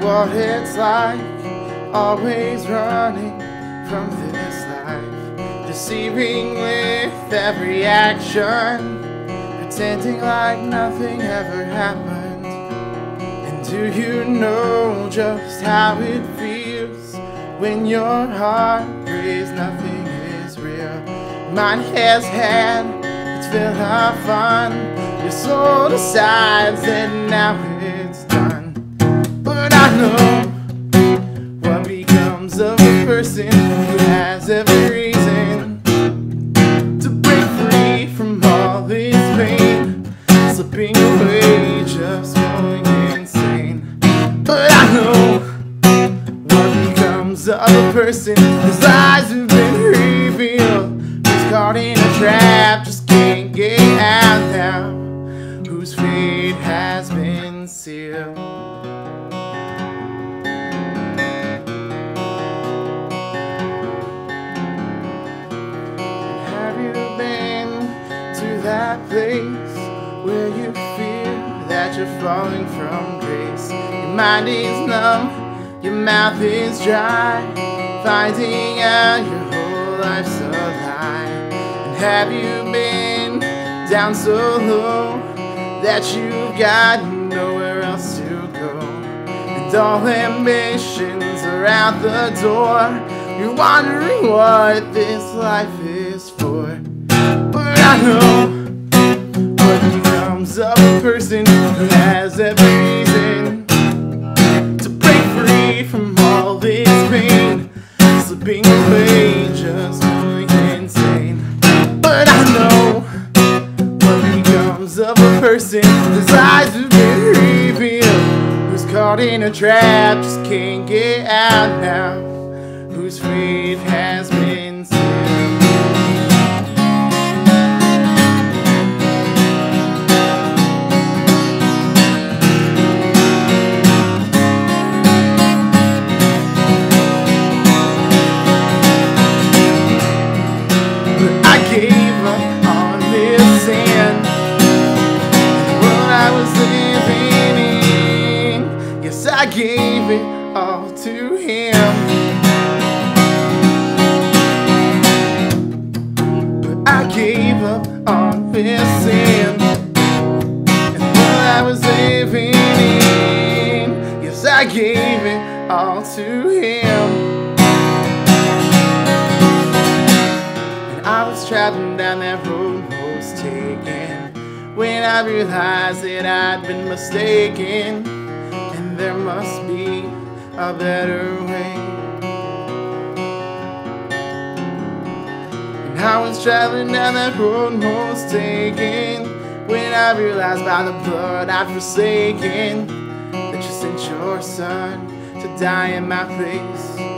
what it's like, always running from this life, deceiving with every action, pretending like nothing ever happened. And do you know just how it feels when your heart prays nothing is real? Mine has had its fill of fun, your soul decides that now it's has every reason to break free from all this pain, slipping away, just going insane. But I know what becomes of a person whose eyes have been revealed, who's caught in a trap, just can't get out now, whose fate has been sealed. That place where you feel that you're falling from grace? Your mind is numb, your mouth is dry, finding out your whole life's a lie. And have you been down so low that you've got nowhere else to go? And all ambitions are out the door. You're wondering what this life is for. Of a person who has every reason to break free from all this pain, slipping away, just going insane. But I know what becomes of a person whose eyes have been revealed, who's caught in a trap, just can't get out now, whose fate has been all to Him. But I gave up on this sin. And what I was living in. Yes, I gave it all to Him. And I was traveling down that road most taken when I realized that I'd been mistaken and there must be a better way. And I was traveling down that road most taken when I realized by the blood I'd forsaken that you sent your son to die in my place.